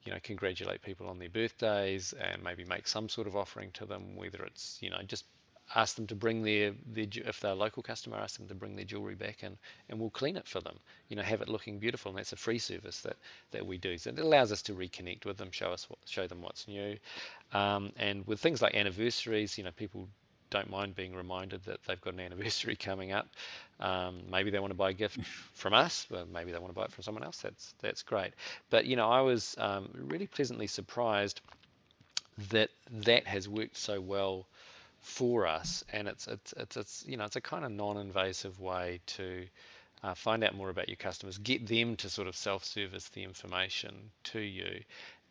you know, congratulate people on their birthdays and maybe make some sort of offering to them, whether it's, you know, just ask them to bring their, their if they're a local customer, ask them to bring their jewelry back and, and we'll clean it for them. You know, have it looking beautiful, and that's a free service that, that we do. So it allows us to reconnect with them, show us what, show them what's new, um, and with things like anniversaries, you know, people don't mind being reminded that they've got an anniversary coming up. Um, maybe they want to buy a gift from us, but maybe they want to buy it from someone else. That's that's great. But you know, I was um, really pleasantly surprised that that has worked so well for us, and it's it's it's, it's you know it's a kind of non-invasive way to uh, find out more about your customers, get them to sort of self-service the information to you,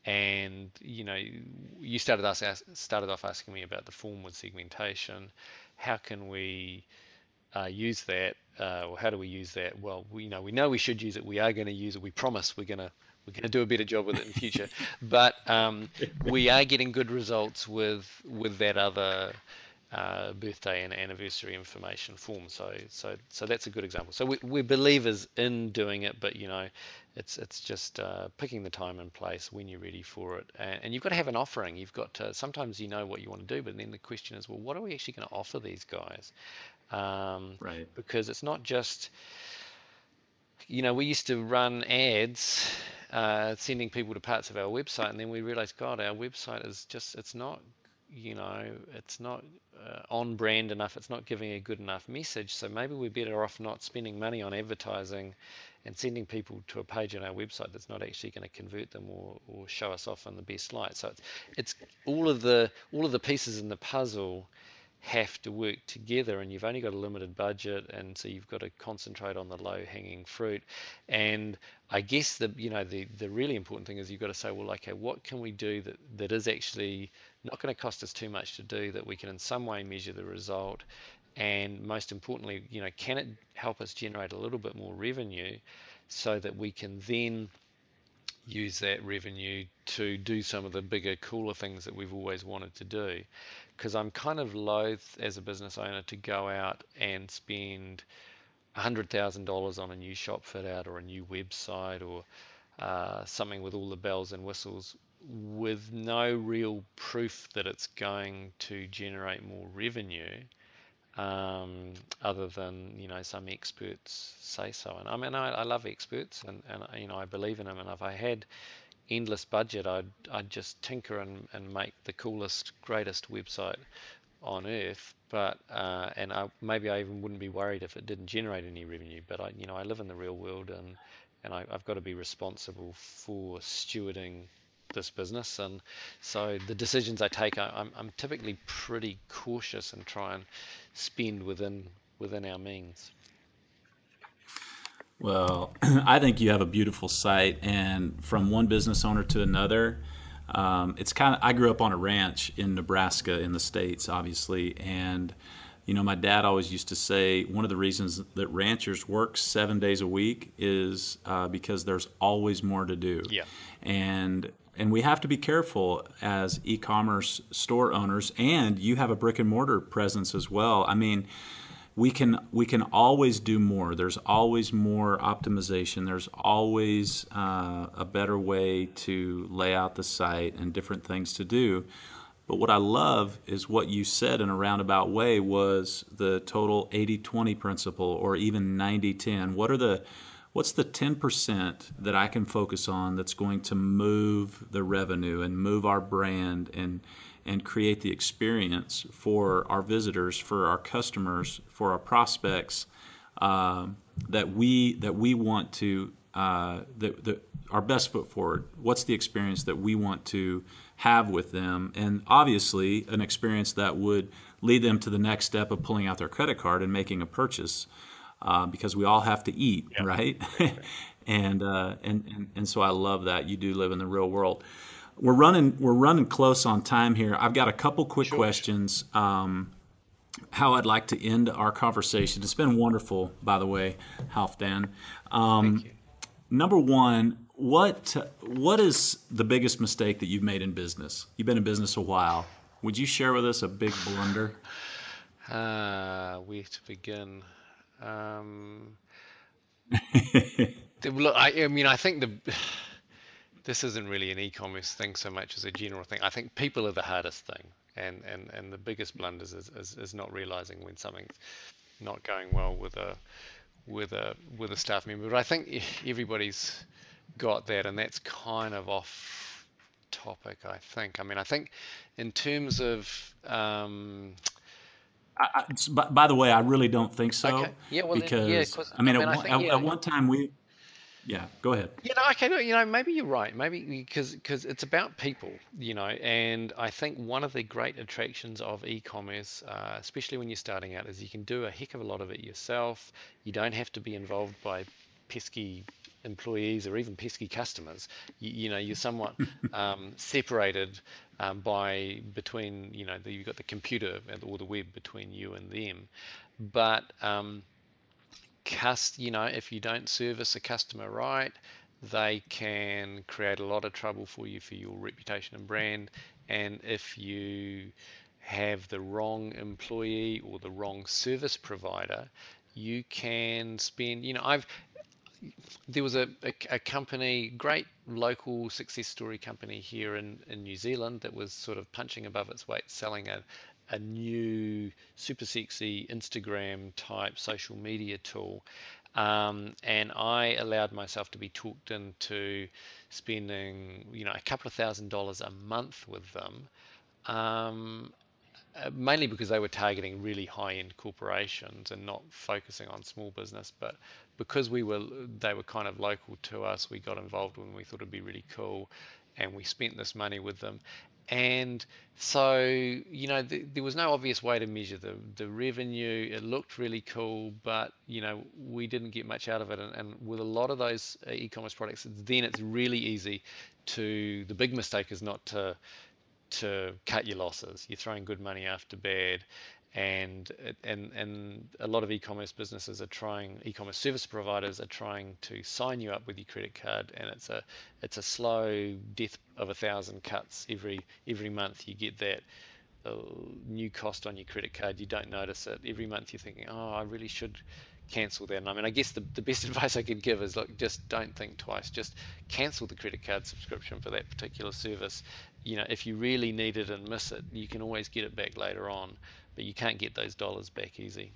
and you know you started us started off asking me about the formward segmentation. How can we uh, use that, uh, or how do we use that? Well, we you know we know we should use it. We are going to use it. We promise we're going to we're going to do a better job with it in future. but um, we are getting good results with with that other uh, birthday and anniversary information form. So so so that's a good example. So we, we're believers in doing it, but you know, it's it's just uh, picking the time and place when you're ready for it, and, and you've got to have an offering. You've got to, sometimes you know what you want to do, but then the question is, well, what are we actually going to offer these guys? Um, right. Because it's not just you know, we used to run ads uh, sending people to parts of our website, and then we realized, God, our website is just, it's not, you know, it's not uh, on brand enough, it's not giving a good enough message. So maybe we're better off not spending money on advertising and sending people to a page on our website that's not actually going to convert them or, or show us off in the best light. So it's, it's all of the all of the pieces in the puzzle have to work together and you've only got a limited budget and so you've got to concentrate on the low hanging fruit and i guess the you know the the really important thing is you've got to say well okay what can we do that that is actually not going to cost us too much to do that we can in some way measure the result and most importantly you know can it help us generate a little bit more revenue so that we can then use that revenue to do some of the bigger, cooler things that we've always wanted to do. Because I'm kind of loath as a business owner to go out and spend $100,000 on a new shop fit out or a new website or uh, something with all the bells and whistles with no real proof that it's going to generate more revenue um, other than you know some experts say so. And I mean, I, I love experts, and, and you know I believe in them. And if I had endless budget, I'd I'd just tinker and, and make the coolest, greatest website on earth. But uh, and I, maybe I even wouldn't be worried if it didn't generate any revenue. But I you know I live in the real world, and and I, I've got to be responsible for stewarding this business and so the decisions I take I'm, I'm typically pretty cautious and try and spend within within our means well I think you have a beautiful site and from one business owner to another um, it's kind of. I grew up on a ranch in Nebraska in the states, obviously, and you know, my dad always used to say one of the reasons that ranchers work seven days a week is uh, because there's always more to do. Yeah. And and we have to be careful as e-commerce store owners, and you have a brick and mortar presence as well. I mean, we can we can always do more. There's always more optimization. There's always uh, a better way to lay out the site and different things to do. But what I love is what you said in a roundabout way was the total 80-20 principle or even 90-10. What are the what's the 10% that I can focus on that's going to move the revenue and move our brand and and create the experience for our visitors, for our customers, for our prospects um, that we that we want to uh, that, that our best foot forward. What's the experience that we want to have with them, and obviously an experience that would lead them to the next step of pulling out their credit card and making a purchase, uh, because we all have to eat, yep. right? and, uh, and and and so I love that you do live in the real world we're running we're running close on time here. I've got a couple quick sure. questions. Um, how I'd like to end our conversation. It's been wonderful, by the way, Halfdan. Um, Thank you. Number one, what what is the biggest mistake that you've made in business? You've been in business a while. Would you share with us a big blunder? Uh, where to begin? Um, look, I, I mean, I think the this isn't really an e-commerce thing so much as a general thing. I think people are the hardest thing, and and, and the biggest blunders is, is, is not realizing when something's not going well with a with a with a staff member. But I think everybody's got that, and that's kind of off topic. I think. I mean, I think in terms of um, I, by, by, the way, I really don't think so. Okay. Yeah, well, because then, yeah, I mean, I mean at, think, yeah, at, one time we yeah go ahead. You know okay you know maybe you're right maybe because because it's about people you know and i think one of the great attractions of e-commerce uh, especially when you're starting out is you can do a heck of a lot of it yourself. You don't have to be involved by pesky employees or even pesky customers. You, you know you're somewhat um, separated um, by between you know the, you've got the computer or the web between you and them. But um, cust, you know, if you don't service a customer right, they can create a lot of trouble for you for your reputation and brand. And if you have the wrong employee or the wrong service provider, you can spend, you know, I've, there was a, a, a, company, great local success story company here in, in New Zealand that was sort of punching above its weight, selling a, a new super sexy Instagram type social media tool. Um, and I allowed myself to be talked into spending, you know, a couple of thousand dollars a month with them, um, uh, mainly because they were targeting really high-end corporations and not focusing on small business. But because we were, they were kind of local to us, we got involved when we thought it'd be really cool, and we spent this money with them. And so, you know, th- there was no obvious way to measure the, the revenue. It looked really cool, but, you know, we didn't get much out of it. And, and with a lot of those uh, e commerce products, then it's really easy to, the big mistake is not to, to cut your losses. You're throwing good money after bad and and and a lot of e-commerce businesses are trying e-commerce service providers are trying to sign you up with your credit card and it's a it's a slow death of a thousand cuts every every month you get that uh, new cost on your credit card. You don't notice it. Every month you're thinking oh I really should cancel that. And I mean I guess the, the best advice I could give is look just don't think twice. Just cancel the credit card subscription for that particular service. You know if you really need it and miss it you can always get it back later on but you can't get those dollars back easy.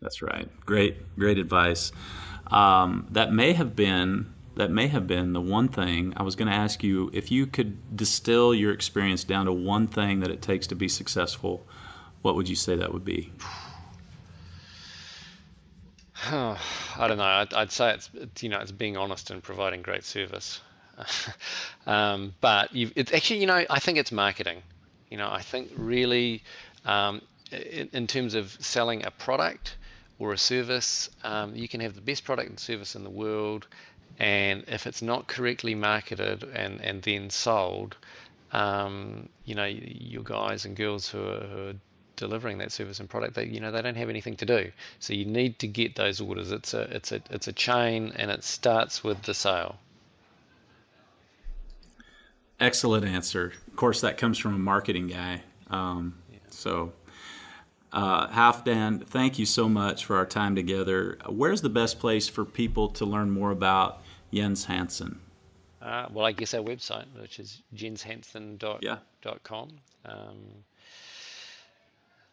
That's right. Great, great advice. Um, that may have been that may have been the one thing I was going to ask you if you could distill your experience down to one thing that it takes to be successful. What would you say that would be? I don't know. I'd, I'd, say it's you know it's being honest and providing great service. um, but it's actually you know I think it's marketing. You know I think really um, in, in, terms of selling a product or a service, um, you can have the best product and service in the world, and if it's not correctly marketed and and then sold, um, you know, your guys and girls who are, who are delivering that service and product, they you know they don't have anything to do. So you need to get those orders. It's a it's a it's a chain, and it starts with the sale. Excellent answer. Of course, that comes from a marketing guy. Um. So, uh, Halfdan, thank you so much for our time together. Where's the best place for people to learn more about Jens Hansen? Uh, well, I guess our website, which is jenshansen.com. Yeah. Um,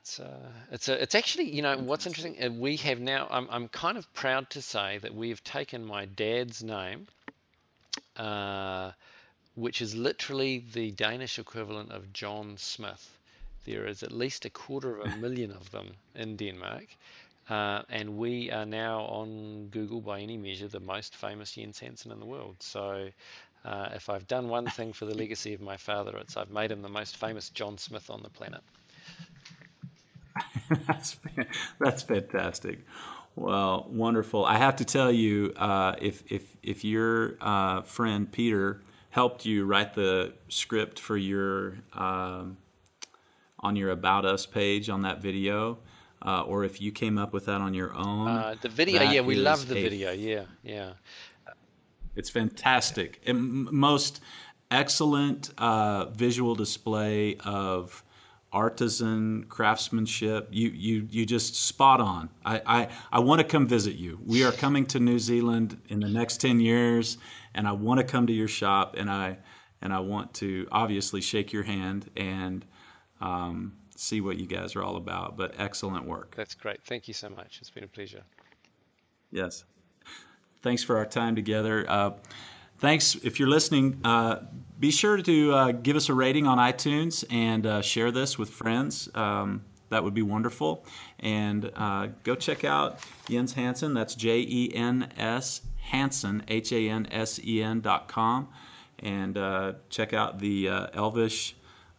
it's, uh, it's, a, it's actually, you know, what's interesting, uh, we have now, I'm, I'm kind of proud to say that we have taken my dad's name, uh, which is literally the Danish equivalent of John Smith. There is at least a quarter of a million of them in Denmark. Uh, and we are now on Google by any measure the most famous Jens Hansen in the world. So uh, if I've done one thing for the legacy of my father, it's I've made him the most famous John Smith on the planet. that's, that's fantastic. Well, wonderful. I have to tell you, uh, if, if, if your uh, friend Peter helped you write the script for your um, on your About Us page on that video, uh, or if you came up with that on your own. Uh, the video, yeah, we love the a, video. Yeah, yeah. It's fantastic. And most excellent uh, visual display of artisan craftsmanship. You you you just spot on. I, I, I want to come visit you. We are coming to New Zealand in the next ten years, and I want to come to your shop and I and I want to obviously shake your hand and um, see what you guys are all about. But excellent work. That's great. Thank you so much. It's been a pleasure. Yes. Thanks for our time together. Uh, thanks. If you're listening, uh, be sure to uh, give us a rating on iTunes and uh, share this with friends. Um, that would be wonderful. And uh, go check out Jens Hansen. That's J E N S Hansen, H A N S E N dot com. And uh, check out the Elvish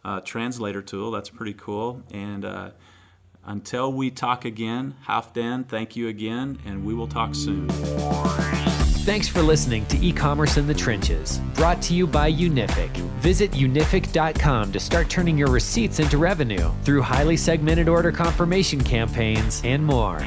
Uh, translator tool. That's pretty cool. And uh, until we talk again, Halfdan, thank you again, and we will talk soon. Thanks for listening to E-commerce in the Trenches, brought to you by Unific. Visit unific.com to start turning your receipts into revenue through highly segmented order confirmation campaigns and more.